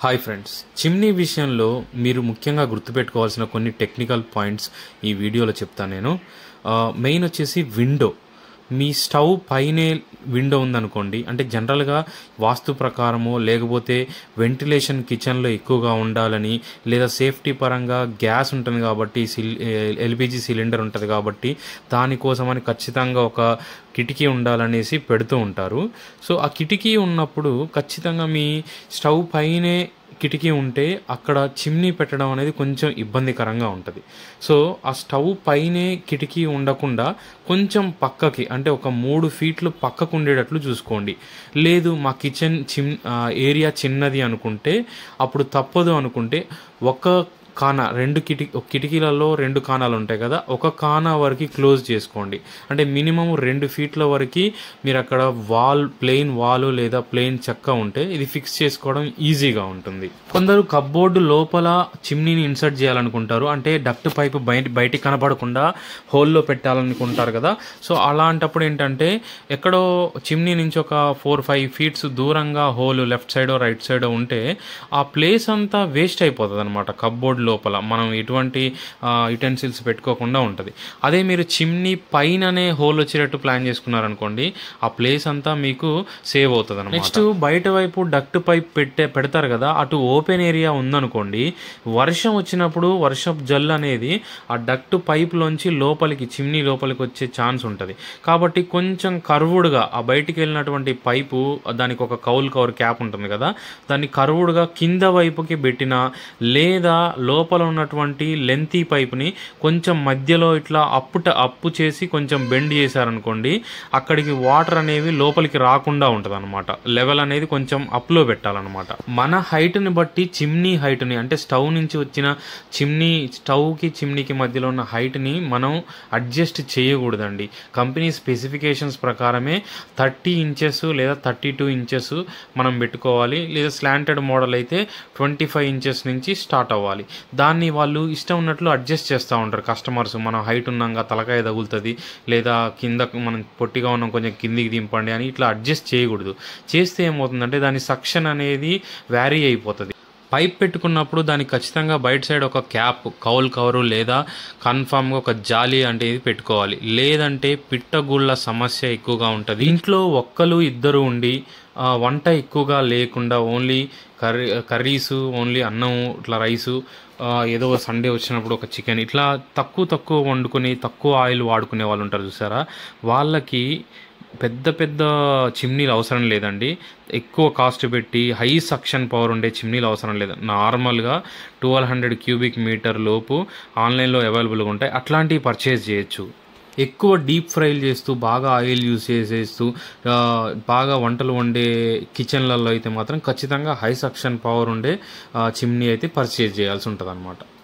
Hi friends chimney విషయంలో మీరు ముఖ్యంగా గుర్తుపెట్టుకోవాల్సిన కొన్ని టెక్నికల్ పాయింట్స్ ఈ వీడియోలో చెప్తాను నేను. Uh, మెయిన్ వచ్చేసి విండో మీ స్టవ్ పైనే విండో ఉందనుకోండి అంటే జనరల్గా వాస్తు ప్రకారము లేకపోతే వెంటిలేషన్ కిచెన్లో ఎక్కువగా ఉండాలని లేదా సేఫ్టీ పరంగా గ్యాస్ ఉంటుంది కాబట్టి సిల్ ఎల్పిజి సిలిండర్ ఉంటుంది కాబట్టి దానికోసమని ఖచ్చితంగా ఒక కిటికీ ఉండాలనేసి పెడుతూ ఉంటారు. సో ఆ కిటికీ ఉన్నప్పుడు ఖచ్చితంగా మీ స్టవ్ పైనే కిటికీ ఉంటే అక్కడ చిమ్నీ పెట్టడం అనేది కొంచెం ఇబ్బందికరంగా ఉంటుంది. సో ఆ స్టవ్ పైనే కిటికీ ఉండకుండా కొంచెం పక్కకి అంటే ఒక మూడు ఫీట్లు పక్కకు ఉండేటట్లు చూసుకోండి. లేదు మా కిచెన్ చిమ్ ఏరియా చిన్నది అనుకుంటే అప్పుడు తప్పదు అనుకుంటే ఒక కాన రెండు కిటి కిటికీలలో రెండు కానాలు ఉంటాయి కదా ఒక కానా వరకు క్లోజ్ చేసుకోండి. అంటే మినిమం రెండు ఫీట్ల వరకు మీరు అక్కడ వాల్ ప్లెయిన్ వాల్ లేదా ప్లెయిన్ చెక్క ఉంటే ఇది ఫిక్స్ చేసుకోవడం ఈజీగా ఉంటుంది. కొందరు కబ్బోర్డు లోపల చిమ్నీని ఇన్సర్ట్ చేయాలనుకుంటారు. అంటే డక్ట్ పైప్ బయట బయటికి కనపడకుండా హోల్లో పెట్టాలనుకుంటారు కదా. సో అలాంటప్పుడు ఏంటంటే ఎక్కడో చిమ్నీ నుంచి ఒక ఫోర్ ఫైవ్ ఫీట్స్ దూరంగా hole left side right side ఉంటే ఆ ప్లేస్ అంతా వేస్ట్ అయిపోతుంది అనమాట కబ్బోర్డ్ లోపల మనం ఎటువంటి యుటెన్సిల్స్ పెట్టుకోకుండా ఉంటుంది. అదే మీరు చిమ్నీ పైననే హోల్ వచ్చేటట్టు ప్లాన్ చేసుకున్నారనుకోండి ఆ ప్లేస్ అంతా మీకు సేవ్ అవుతుంది అనమాట నెక్స్ట్ బయట వైపు డక్ట్ పైప్ పెట్టే పెడతారు కదా అటు ఓపెన్ ఏరియా ఉందనుకోండి వర్షం వచ్చినప్పుడు వర్షపు జల్ అనేది ఆ డక్ట్ పైప్లోంచి లోపలికి చిమ్నీ లోపలికి వచ్చే ఛాన్స్ ఉంటుంది. కాబట్టి కొంచెం కర్వుడ్గా ఆ బయటికి వెళ్ళినటువంటి పైపు దానికి ఒక కౌల్ కవర్ క్యాప్ ఉంటుంది కదా దాన్ని కర్వుడ్గా కింద వైపుకి పెట్టినా లేదా లోపల ఉన్నటువంటి లెంతీ పైప్ని కొంచెం మధ్యలో ఇట్లా అప్పుట అప్పు చేసి కొంచెం బెండ్ చేశారనుకోండి అక్కడికి వాటర్ అనేవి లోపలికి రాకుండా ఉంటుంది అనమాట లెవెల్ అనేది కొంచెం అప్లో పెట్టాలన్నమాట. మన హైట్ని బట్టి చిమ్నీ హైట్ని అంటే స్టవ్ నుంచి వచ్చిన చిమ్నీ స్టవ్కి చిమ్నీకి మధ్యలో ఉన్న హైట్ని మనం అడ్జస్ట్ చేయకూడదండి. కంపెనీ స్పెసిఫికేషన్స్ ప్రకారమే థర్టీ ఇంచెస్ లేదా థర్టీ టూ ఇంచెస్ మనం పెట్టుకోవాలి. లేదా స్లాంటెడ్ మోడల్ అయితే ట్వంటీ ఫైవ్ ఇంచెస్ నుంచి స్టార్ట్ అవ్వాలి. దాన్ని వాళ్ళు ఇష్టం ఉన్నట్లు అడ్జస్ట్ చేస్తూ ఉంటారు కస్టమర్స్. మనం హైట్ ఉన్నాగా తలకాయ తగులుతుంది లేదా కింద మనం పొట్టిగా ఉన్నాం కొంచెం కిందికి దింపండి అని ఇట్లా అడ్జస్ట్ చేయకూడదు. చేస్తే ఏమవుతుందంటే దాని సక్షన్ అనేది వ్యారీ అయిపోతుంది. పైప్ పెట్టుకున్నప్పుడు దానికి ఖచ్చితంగా బయట సైడ్ ఒక క్యాప్ కౌల్ కవరు లేదా కన్ఫామ్గా ఒక జాలి అంటే ఇది పెట్టుకోవాలి. లేదంటే పిట్టగుళ్ళ సమస్య ఎక్కువగా ఉంటుంది. ఇంట్లో ఒక్కరు ఇద్దరు ఉండి వంట ఎక్కువగా లేకుండా ఓన్లీ కర్రీ కర్రీస్ ఓన్లీ అన్నం ఇట్లా రైసు ఏదో సండే వచ్చినప్పుడు ఒక చికెన్ ఇట్లా తక్కువ తక్కువ వండుకొని తక్కువ ఆయిల్ వాడుకునే వాళ్ళు ఉంటారు చూసారా? వాళ్ళకి పెద్ద పెద్ద చిమ్నీలు అవసరం లేదండి. ఎక్కువ కాస్ట్ పెట్టి హై సక్షన్ పవర్ ఉండే చిమ్నీలు అవసరం లేదు. నార్మల్గా ట్వెల్వ్ హండ్రెడ్ క్యూబిక్ మీటర్ లోపు ఆన్లైన్లో అవైలబుల్గా ఉంటాయి. అట్లాంటివి పర్చేజ్ చేయొచ్చు. ఎక్కువ డీప్ ఫ్రైలు చేస్తూ బాగా ఆయిల్ యూస్ చేసేస్తూ బాగా వంటలు వండే కిచెన్లలో అయితే మాత్రం ఖచ్చితంగా హై సక్షన్ పవర్ ఉండే చిమ్నీ అయితే పర్చేజ్ చేయాల్సి ఉంటుంది